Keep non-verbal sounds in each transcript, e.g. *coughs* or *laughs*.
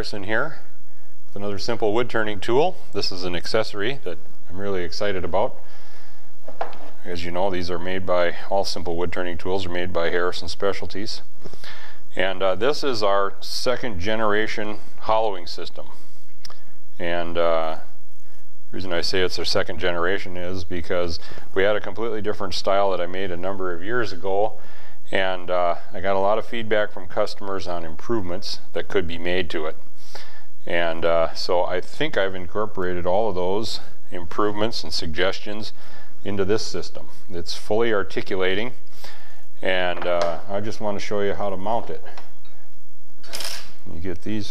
Harrison here with another simple wood turning tool. This is an accessory that I'm really excited about. As you know, these are made by, all simple wood turning tools are made by Harrison Specialties. And uh, this is our second generation hollowing system. And uh, the reason I say it's our second generation is because we had a completely different style that I made a number of years ago and uh, I got a lot of feedback from customers on improvements that could be made to it. And uh, so I think I've incorporated all of those improvements and suggestions into this system. It's fully articulating and uh, I just want to show you how to mount it. You get these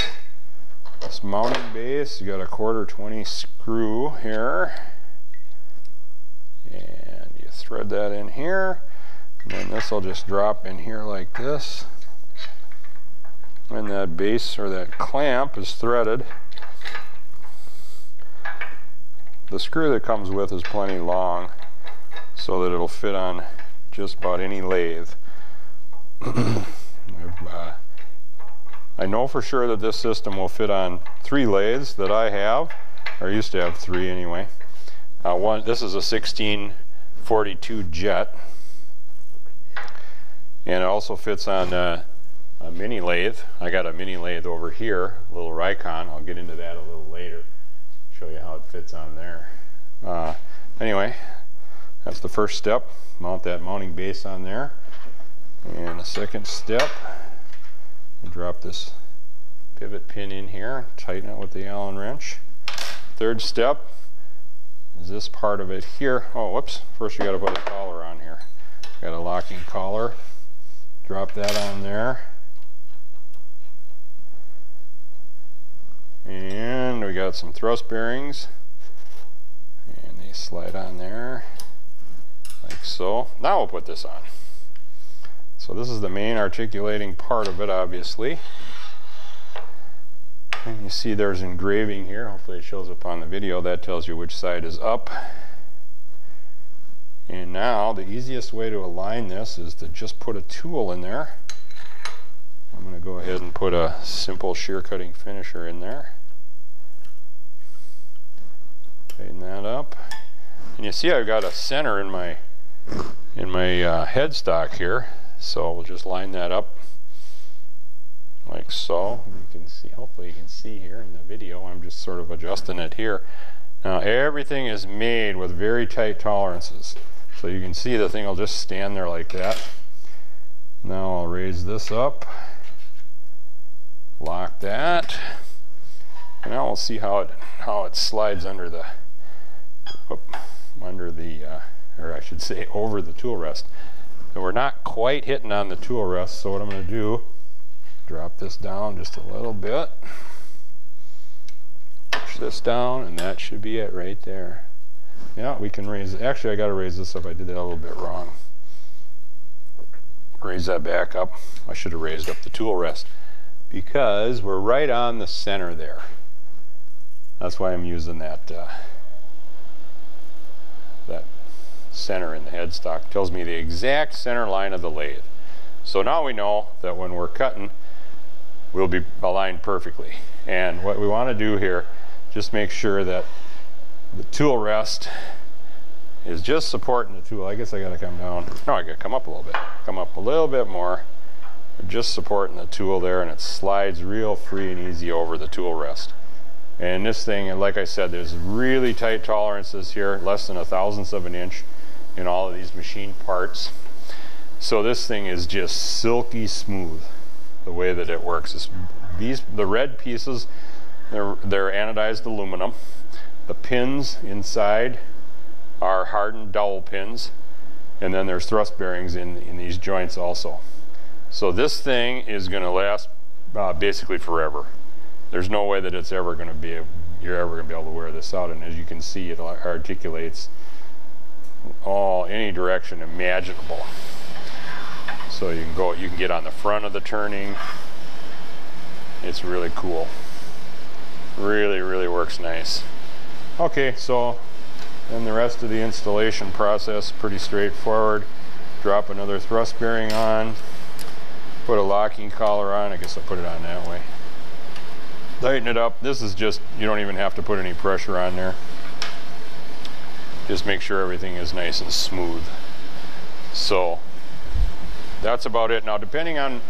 this mounting base, you got a quarter 20 screw here and you thread that in here and then this will just drop in here like this. And that base or that clamp is threaded. The screw that comes with is plenty long so that it'll fit on just about any lathe. *coughs* uh, I know for sure that this system will fit on three lathes that I have, or used to have three anyway. Uh, one, this is a 1642 jet and it also fits on uh, a mini lathe. I got a mini lathe over here, a little Rikon. I'll get into that a little later, show you how it fits on there. Uh, anyway, that's the first step. Mount that mounting base on there. And the second step, drop this pivot pin in here, tighten it with the Allen wrench. Third step is this part of it here. Oh, whoops, first you got to put a collar on here. Got a locking collar Drop that on there. And we got some thrust bearings. And they slide on there like so. Now we'll put this on. So this is the main articulating part of it, obviously. And you see there's engraving here. Hopefully it shows up on the video. That tells you which side is up. And now the easiest way to align this is to just put a tool in there. I'm going to go ahead and put a simple shear cutting finisher in there. Tighten that up. And you see I've got a center in my in my uh, headstock here. So we'll just line that up like so. You can see, hopefully you can see here in the video, I'm just sort of adjusting it here. Now everything is made with very tight tolerances. So you can see the thing will just stand there like that. Now I'll raise this up, lock that, and now we'll see how it how it slides under the under the uh, or I should say *laughs* over the tool rest. And we're not quite hitting on the tool rest, so what I'm going to do, drop this down just a little bit, push this down, and that should be it right there. Yeah, we can raise, actually I got to raise this up. I did that a little bit wrong. Raise that back up. I should have raised up the tool rest because we're right on the center there. That's why I'm using that uh, that center in the headstock. Tells me the exact center line of the lathe. So now we know that when we're cutting, we'll be aligned perfectly. And what we want to do here, just make sure that the tool rest is just supporting the tool. I guess I got to come down. No, I got to come up a little bit. Come up a little bit more. just supporting the tool there and it slides real free and easy over the tool rest. And this thing, like I said, there's really tight tolerances here, less than a thousandth of an inch in all of these machine parts. So this thing is just silky smooth the way that it works. It's, these the red pieces, they're, they're anodized aluminum. The pins inside are hardened dowel pins and then there's thrust bearings in, in these joints also. So this thing is going to last uh, basically forever. There's no way that it's ever going to be, you're ever going to be able to wear this out. And as you can see, it articulates all any direction imaginable. So you can go, you can get on the front of the turning. It's really cool. Really, really works nice. Okay, so then the rest of the installation process pretty straightforward. Drop another thrust bearing on, Put a locking collar on. I guess I'll put it on that way. Tighten it up. This is just, you don't even have to put any pressure on there. Just make sure everything is nice and smooth. So that's about it. Now depending on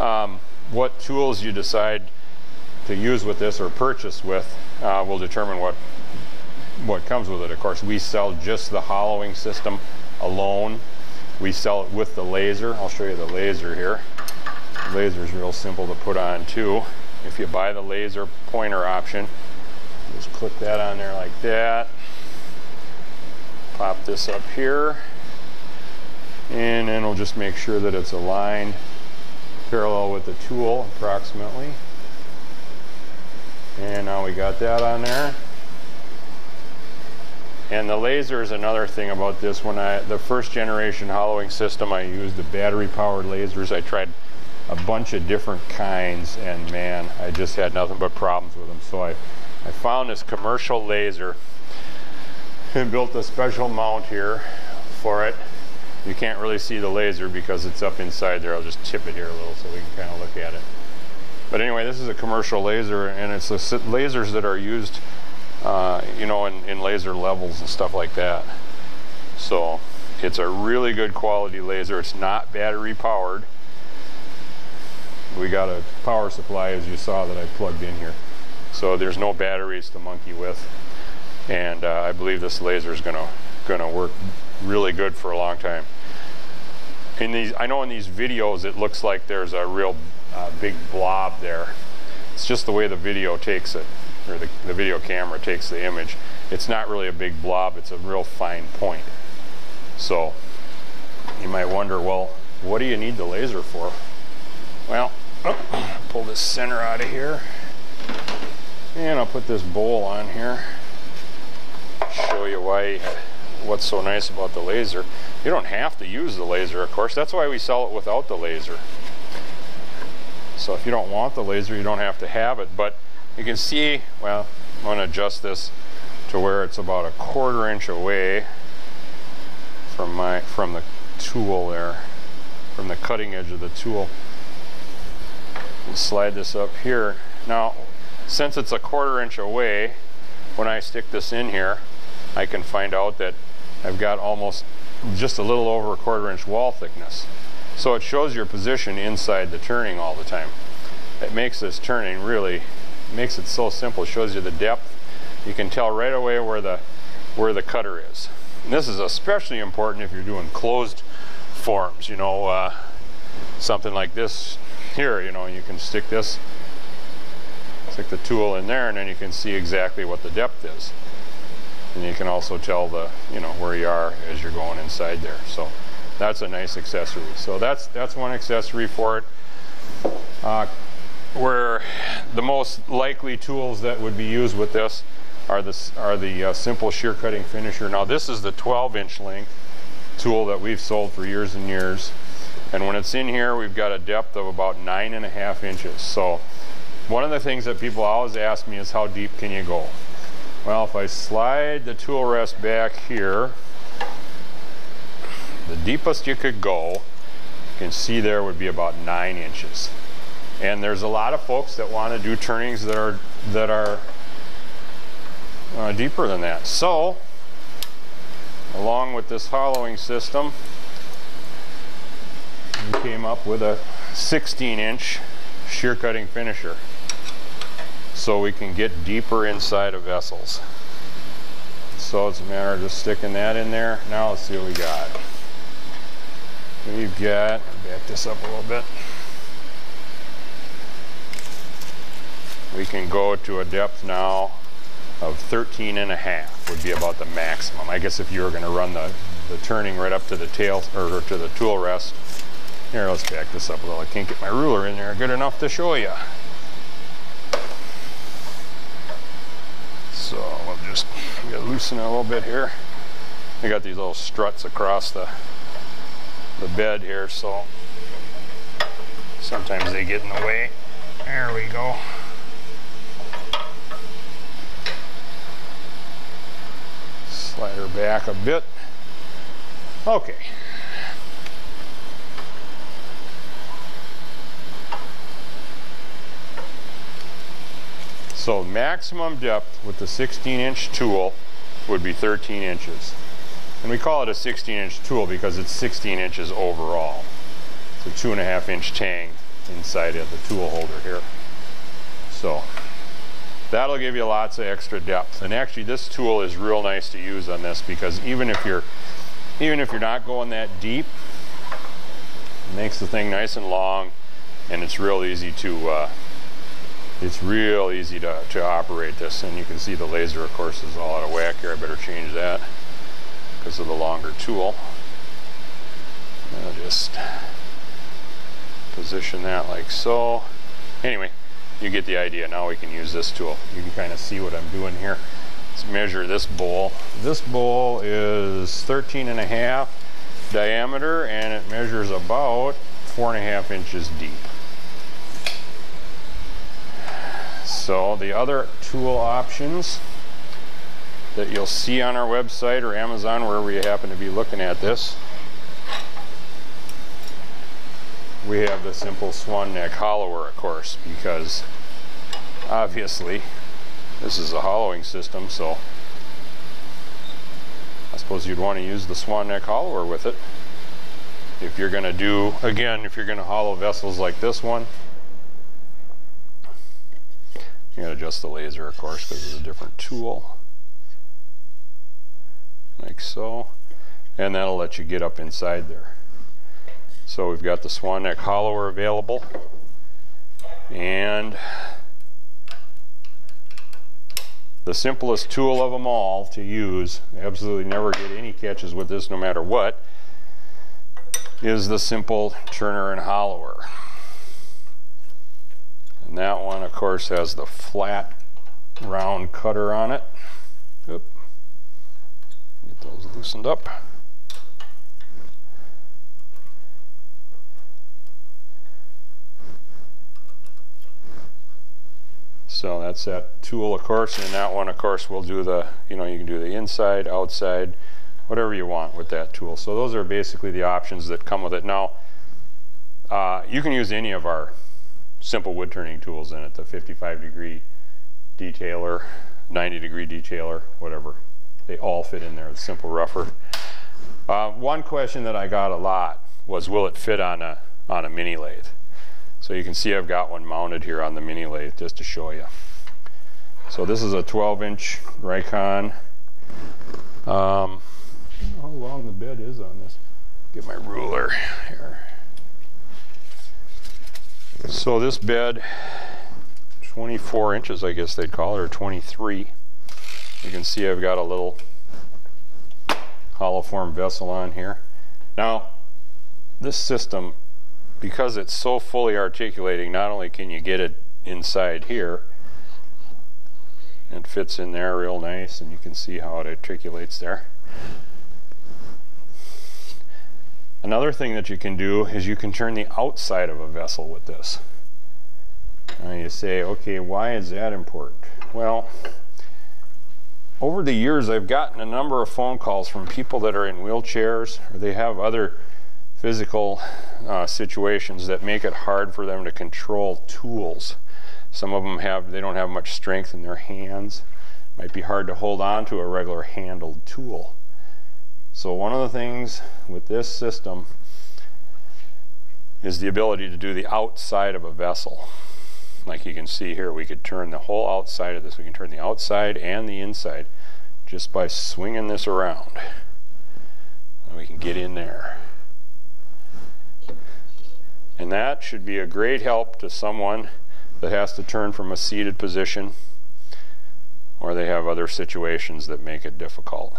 um, what tools you decide to use with this or purchase with uh, will determine what what comes with it. Of course, we sell just the hollowing system alone. We sell it with the laser. I'll show you the laser here. The laser is real simple to put on too. If you buy the laser pointer option, just click that on there like that. Pop this up here. And then we'll just make sure that it's aligned parallel with the tool approximately. And now we got that on there. And the laser is another thing about this. When I, the first generation hollowing system, I used the battery powered lasers. I tried a bunch of different kinds and man, I just had nothing but problems with them. So I, I found this commercial laser and built a special mount here for it. You can't really see the laser because it's up inside there. I'll just tip it here a little so we can kind of look at it. But anyway, this is a commercial laser and it's the lasers that are used, uh, you know, in, in laser levels and stuff like that. So it's a really good quality laser. It's not battery powered. We got a power supply as you saw that I plugged in here. So there's no batteries to monkey with. And uh, I believe this laser is gonna, gonna work really good for a long time. In these, I know in these videos it looks like there's a real uh, big blob there. It's just the way the video takes it, or the, the video camera takes the image. It's not really a big blob, it's a real fine point. So you might wonder, well, what do you need the laser for? Well, oh, pull this center out of here. And I'll put this bowl on here. Show you why, what's so nice about the laser. You don't have to use the laser, of course. That's why we sell it without the laser. So if you don't want the laser, you don't have to have it. But you can see, well, I'm going to adjust this to where it's about a quarter inch away from my from the tool there, from the cutting edge of the tool. And slide this up here. Now, since it's a quarter inch away, when I stick this in here, I can find out that I've got almost just a little over a quarter inch wall thickness. So it shows your position inside the turning all the time. It makes this turning really, makes it so simple. It shows you the depth. You can tell right away where the, where the cutter is. And this is especially important if you're doing closed forms, you know, uh, something like this here, you know, you can stick this, stick the tool in there and then you can see exactly what the depth is. And you can also tell the, you know, where you are as you're going inside there. So that's a nice accessory. So that's that's one accessory for it. Uh, where the most likely tools that would be used with this are the, are the uh, simple shear cutting finisher. Now this is the 12 inch length tool that we've sold for years and years. And when it's in here, we've got a depth of about nine and a half inches. So one of the things that people always ask me is how deep can you go? Well, if I slide the tool rest back here, the deepest you could go, you can see there would be about nine inches. And there's a lot of folks that want to do turnings that are that are uh, deeper than that. So, along with this hollowing system, we came up with a 16 inch shear cutting finisher so we can get deeper inside of vessels. So it's a matter of just sticking that in there. Now let's see what we got. We've got, back this up a little bit. We can go to a depth now of 13 and a half would be about the maximum. I guess if you were going to run the, the turning right up to the tail or to the tool rest. Here, let's back this up a little. I can't get my ruler in there good enough to show you. So we'll just loosen it a little bit here. I got these little struts across the the bed here, so sometimes they get in the way. There we go. Slide her back a bit. Okay. So maximum depth with the 16 inch tool would be 13 inches. And we call it a 16 inch tool because it's 16 inches overall. It's a two and a half inch tang inside of the tool holder here. So that'll give you lots of extra depth. And actually this tool is real nice to use on this because even if you're even if you're not going that deep, it makes the thing nice and long and it's real easy to uh, it's real easy to, to operate this and you can see the laser of course is all out of whack here. I better change that because of the longer tool. I'll just position that like so. Anyway you get the idea. Now we can use this tool. You can kind of see what I'm doing here. Let's measure this bowl. This bowl is 13 and a half diameter and it measures about four and a half inches deep So the other tool options that you'll see on our website or Amazon, wherever you happen to be looking at this, we have the simple swan neck hollower, of course, because obviously this is a hollowing system, so I suppose you'd want to use the swan neck hollower with it. If you're going to do, again, if you're going to hollow vessels like this one, you can adjust the laser, of course, because it's a different tool. Like so. And that'll let you get up inside there. So we've got the swan neck hollower available. And the simplest tool of them all to use, absolutely never get any catches with this no matter what, is the simple turner and hollower. And that one, of course, has the flat round cutter on it. Oop. Get those loosened up. So that's that tool, of course, and that one, of course, will do the, you know, you can do the inside, outside, whatever you want with that tool. So those are basically the options that come with it. Now, uh, you can use any of our simple wood turning tools in it, the 55 degree detailer, 90 degree detailer, whatever. They all fit in there, the simple rougher. Uh, one question that I got a lot was, will it fit on a, on a mini lathe? So you can see I've got one mounted here on the mini lathe just to show you. So this is a 12 inch Rikon. Um, how long the bed is on this? Get my ruler here. So this bed, 24 inches I guess they'd call it, or 23. You can see I've got a little hollow form vessel on here. Now, this system, because it's so fully articulating, not only can you get it inside here, it fits in there real nice and you can see how it articulates there. Another thing that you can do is you can turn the outside of a vessel with this. Now you say, okay, why is that important? Well, over the years I've gotten a number of phone calls from people that are in wheelchairs or they have other physical uh, situations that make it hard for them to control tools. Some of them have, they don't have much strength in their hands. Might be hard to hold on to a regular handled tool. So one of the things with this system is the ability to do the outside of a vessel. Like you can see here, we could turn the whole outside of this. We can turn the outside and the inside just by swinging this around. And we can get in there. And that should be a great help to someone that has to turn from a seated position or they have other situations that make it difficult.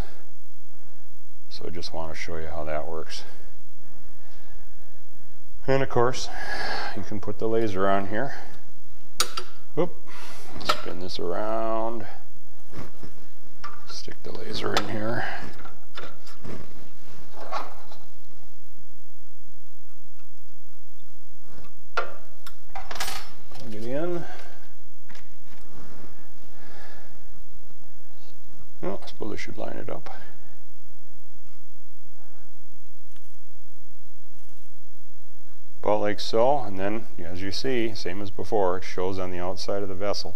So I just want to show you how that works. And of course, you can put the laser on here. Oop, spin this around. Stick the laser in here. Plug it in. Well, I suppose I should line it up. about like so and then as you see same as before it shows on the outside of the vessel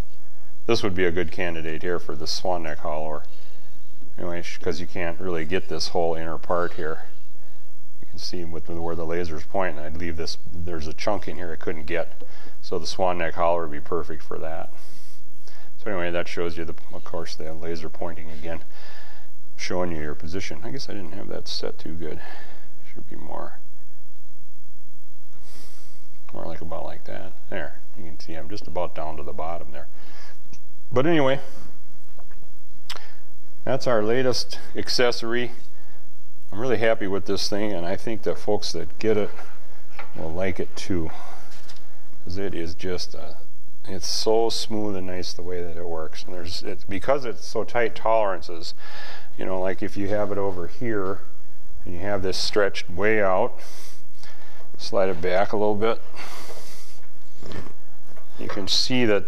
this would be a good candidate here for the swan neck hollower. Anyway, because you can't really get this whole inner part here. You can see with where the laser's pointing, I'd leave this, there's a chunk in here I couldn't get. So the swan neck hollower would be perfect for that. So anyway, that shows you, the, of course, the laser pointing again, showing you your position. I guess I didn't have that set too good. Should be more, more like about like that. There, you can see I'm just about down to the bottom there. But anyway, that's our latest accessory. I'm really happy with this thing, and I think that folks that get it will like it too. Because it is just a, it's so smooth and nice the way that it works. And there's it's because it's so tight tolerances, you know, like if you have it over here and you have this stretched way out, slide it back a little bit. You can see that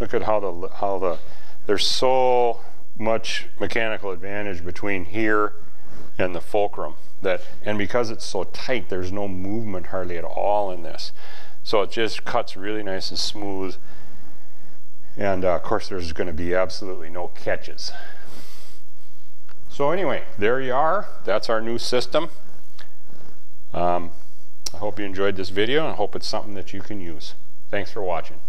look at how the how the there's so much mechanical advantage between here and the fulcrum that and because it's so tight there's no movement hardly at all in this. So it just cuts really nice and smooth. And uh, of course there's going to be absolutely no catches. So anyway there you are. That's our new system. Um, I hope you enjoyed this video and I hope it's something that you can use. Thanks for watching